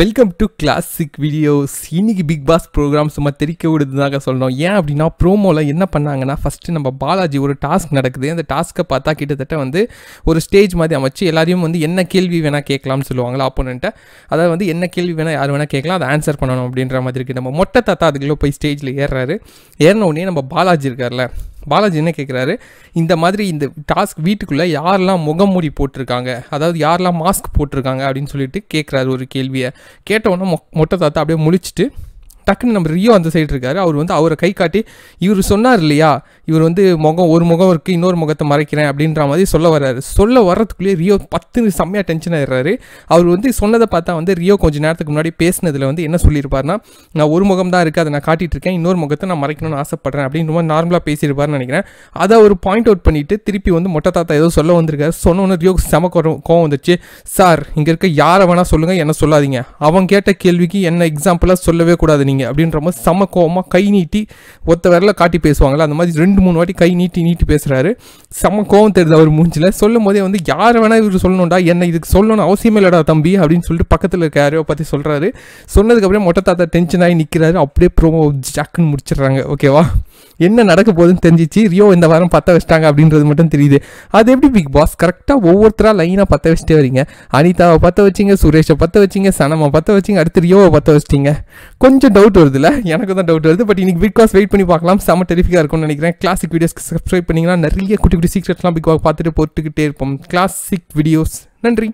Welcome to classic videos இன்னைக்கு Bigg Boss programme சும்மா தெரிக்க விடுதுதாக சொல்லணும். ஏன் அப்படின்னா ப்ரோமோவில் என்ன பண்ணாங்கன்னா ஃபஸ்ட்டு நம்ம பாலாஜி ஒரு டாஸ்க் நடக்குது. அந்த டாஸ்க்கை பார்த்தா கிட்டத்தட்ட வந்து ஒரு ஸ்டேஜ் மாதிரி அமைச்சு எல்லாரையும் வந்து என்ன கேள்வி வேணால் கேட்கலாம்னு சொல்லுவாங்களா அப்போனன்ட்ட அதாவது வந்து என்ன கேள்வி வேணால் யார் வேணால் கேட்கலாம் அதை ஆன்சர் பண்ணணும் அப்படின்ற மாதிரி இருக்குது நம்ம மொட்டை தாத்தா அதுக்குள்ளே போய் ஸ்டேஜில் ஏறுறாரு. ஏறின உடனே நம்ம பாலாஜி இருக்கார்ல பாலாஜி என்ன கேட்குறாரு இந்த மாதிரி இந்த டாஸ்க் வீட்டுக்குள்ளே யாரெல்லாம் முகமூடி போட்டிருக்காங்க? அதாவது யாரெல்லாம் மாஸ்க் போட்டிருக்காங்க அப்படின்னு சொல்லிட்டு கேட்குறாரு ஒரு கேள்வியை. கேட்ட மொ மொட்டை தாத்தா அப்படியே முழிச்சிட்டு டக்குன்னு நம்ம ரியோ அந்த சைடு இருக்காரு. அவர் வந்து அவரை கை காட்டி இவர் சொன்னார் இல்லையா? இவர் வந்து முகம் ஒரு முகம் இருக்குது இன்னொரு முகத்தை மறைக்கிறேன் அப்படின்ற மாதிரி சொல்ல வர்றாரு. சொல்ல வர்றதுக்குள்ளேயே ரியோ பத்து செம்மையாக டென்ஷன் ஆயிடுறாரு. அவர் வந்து சொன்னதை பார்த்தா வந்து ரியோ கொஞ்சம் நேரத்துக்கு முன்னாடி பேசினதில் வந்து என்ன சொல்லியிருப்பார்னா நான் ஒரு முகம் தான் இருக்குது அதை நான் காட்டிகிட்டு இருக்கேன் இன்னொரு முகத்தை நான் மறைக்கணும்னு ஆசைப்படுறேன் அப்படின்ற மாதிரி நார்மலாக பேசியிருப்பாருன்னு நினைக்கிறேன். அதை அவர் பாயிண்ட் அவுட் பண்ணிட்டு திருப்பி வந்து மொட்டை தாத்தா ஏதோ சொல்ல வந்திருக்காரு. சொன்னோன்னு ரியோ செம கோவம் கோவம் வந்துச்சு சார் இங்கே இருக்க யாரை வேணால் சொல்லுங்கள் என்ன சொல்லாதீங்க. அவன் கேட்ட கேள்விக்கு என்ன எக்ஸாம்பிளாக சொல்லவே கூடாது நீங்கள் அப்படின்ற மாதிரி செம கோவமாக கை நீட்டி ஒத்த விரல காட்டி பேசுவாங்களா அந்த மாதிரி ரெண்டு மூணு வாட்டி கை நீட்டி நீட்டி பேசுகிறாரு செம கோவம் தெரியுது அவர் மூஞ்சில். சொல்லும் போதே வந்து யாரை வேணால் இவர் சொல்லணும்டா என்ன இதுக்கு சொல்லணும் அவசியமே இல்லடா தம்பி அப்படின்னு சொல்லிட்டு பக்கத்தில் இருக்க யாரையோ பற்றி சொல்கிறாரு சொன்னதுக்கப்புறம் மொட்டை தாத்தா டென்ஷன் ஆகி நிற்கிறாரு அப்படியே ப்ரோமோ ஜாக்குன்னு முடிச்சிடுறாங்க. ஓகேவா என்ன நடக்க போகுதுன்னு தெரிஞ்சிச்சு. ரியோ இந்த வாரம் பற்ற வச்சிட்டாங்க அப்படின்றது மட்டும் தெரியுது. அது எப்படி பிக் பாஸ் கரெக்டாக ஒவ்வொருத்தராக லைனாக பற்ற வச்சுட்டே வரீங்க. அனிதாவை பற்ற வச்சிங்க சுரேஷை பற்ற வச்சிங்க சனமை பற்ற வச்சிங்க அடுத்து ரியோவை பற்ற வச்சிட்டிங்க. கொஞ்சம் டவுட் வருதுல்ல? எனக்கு தான் டவுட் வருது. பட் இன்னைக்கு பிக் பாஸ் வெயிட் பண்ணி பார்க்கலாம். செம டெரிஃபிக்காக இருக்கும்னு நினைக்கிறேன். கிளாசிக் வீடியோஸ்க்கு சப்ஸ்கிரைப் பண்ணிங்கன்னா நிறைய குட்டி குட்டி சீக்ரெட்லாம் பிக் பாஸ் பார்த்துட்டு போட்டுக்கிட்டே இருப்போம். கிளாசிக் வீடியோஸ் நன்றி.